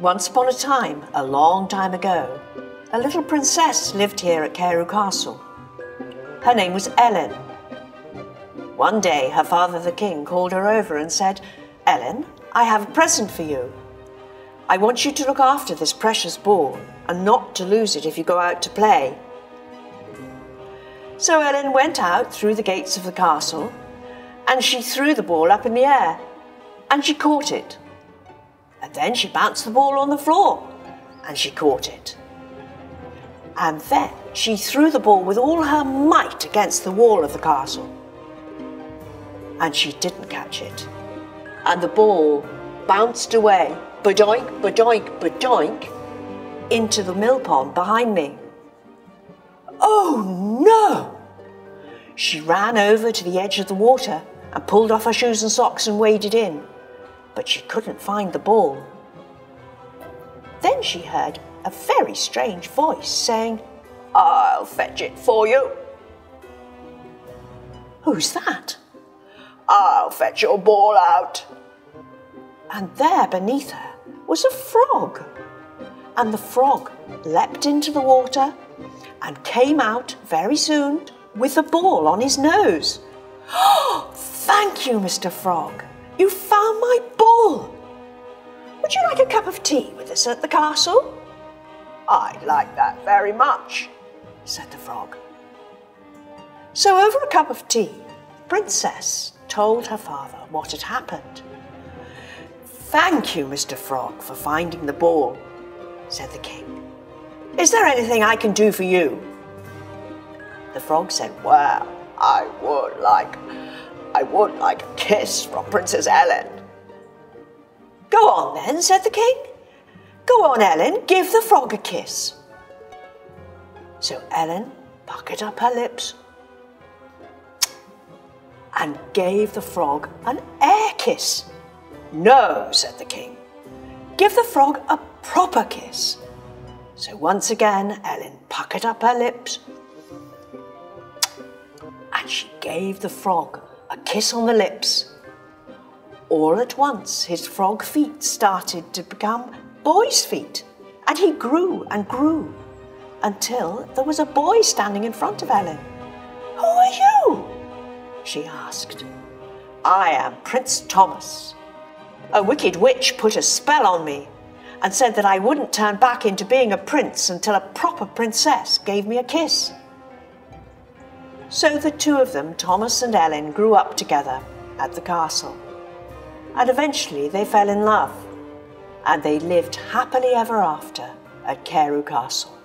Once upon a time, a long time ago, a little princess lived here at Carew Castle. Her name was Ellen. One day, her father the king called her over and said, Ellen, I have a present for you. I want you to look after this precious ball and not to lose it if you go out to play. So Ellen went out through the gates of the castle and she threw the ball up in the air and she caught it. And then she bounced the ball on the floor and she caught it. And then she threw the ball with all her might against the wall of the castle. And she didn't catch it. And the ball bounced away, badoink, badoink, badoink, into the mill pond behind me. Oh no! She ran over to the edge of the water and pulled off her shoes and socks and waded in but she couldn't find the ball. Then she heard a very strange voice saying, I'll fetch it for you. Who's that? I'll fetch your ball out. And there beneath her was a frog. And the frog leapt into the water and came out very soon with the ball on his nose. Oh, thank you, Mr. Frog. You found my ball. Cup of tea with us at the castle? I'd like that very much, said the frog. So over a cup of tea, the Princess told her father what had happened. Thank you, Mr. Frog, for finding the ball, said the king. Is there anything I can do for you? The frog said, Well, I would like I would like a kiss from Princess Ellen. Go on then, said the king. Go on, Ellen, give the frog a kiss. So Ellen puckered up her lips and gave the frog an air kiss. No, said the king. Give the frog a proper kiss. So once again, Ellen puckered up her lips and she gave the frog a kiss on the lips. All at once, his frog feet started to become boy's feet, and he grew and grew until there was a boy standing in front of Ellen. Who are you? she asked. I am Prince Thomas. A wicked witch put a spell on me and said that I wouldn't turn back into being a prince until a proper princess gave me a kiss. So the two of them, Thomas and Ellen, grew up together at the castle. And eventually they fell in love. And they lived happily ever after at Carew Castle.